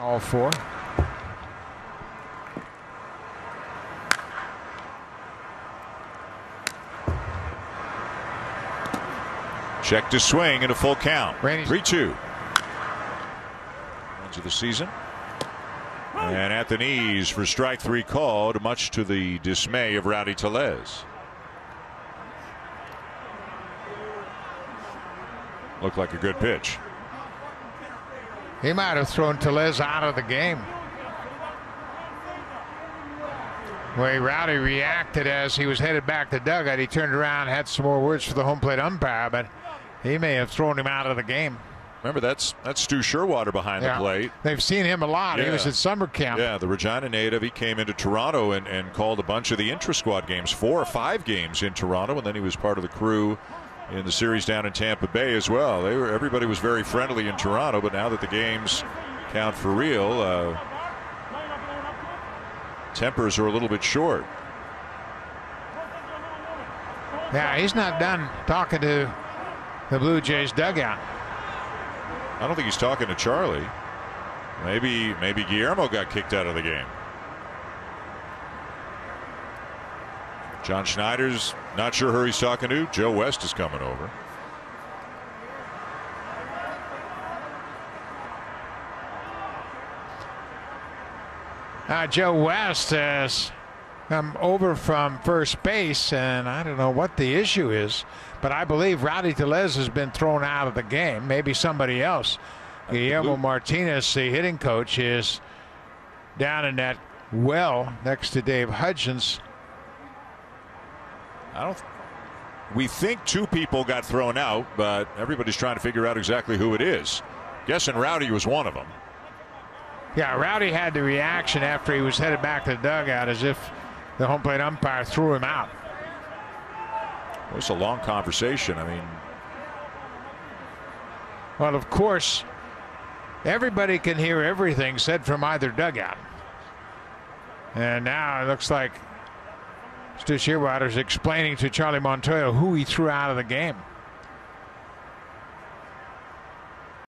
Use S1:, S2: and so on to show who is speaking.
S1: All four.
S2: Check to swing and a full count.
S1: Randy's-
S2: 3 2. Into the season. And at the knees for strike three called, much to the dismay of Rowdy Tellez. Looked like a good pitch.
S1: He might have thrown Tellez out of the game. The way Rowdy reacted as he was headed back to dugout, he turned around, had some more words for the home plate umpire, but he may have thrown him out of the game.
S2: Remember, that's that's Stu Scheurwater behind
S1: Yeah.
S2: the plate.
S1: They've seen him a lot.
S2: Yeah.
S1: He was at summer camp.
S2: Yeah, the Regina native. He came into Toronto and, and called a bunch of the intra squad games, four or five games in Toronto, and then he was part of the crew in the series down in Tampa Bay as well. They were everybody was very friendly in Toronto, but now that the games count for real, uh, tempers are a little bit short.
S1: Yeah, he's not done talking to the Blue Jays dugout.
S2: I don't think he's talking to Charlie. Maybe maybe Guillermo got kicked out of the game. John Schneider's not sure who he's talking to. Joe West is coming over.
S1: Uh, Joe West has come over from first base, and I don't know what the issue is, but I believe Rowdy Tellez has been thrown out of the game. Maybe somebody else. Guillermo Martinez, the hitting coach, is down in that well next to Dave Hudgens.
S2: I don't. We think two people got thrown out, but everybody's trying to figure out exactly who it is. Guessing Rowdy was one of them.
S1: Yeah, Rowdy had the reaction after he was headed back to the dugout as if the home plate umpire threw him out.
S2: It was a long conversation. I mean,
S1: Well, of course, everybody can hear everything said from either dugout. And now it looks like Stu Scheurwater's explaining to Charlie Montoyo who he threw out of the game.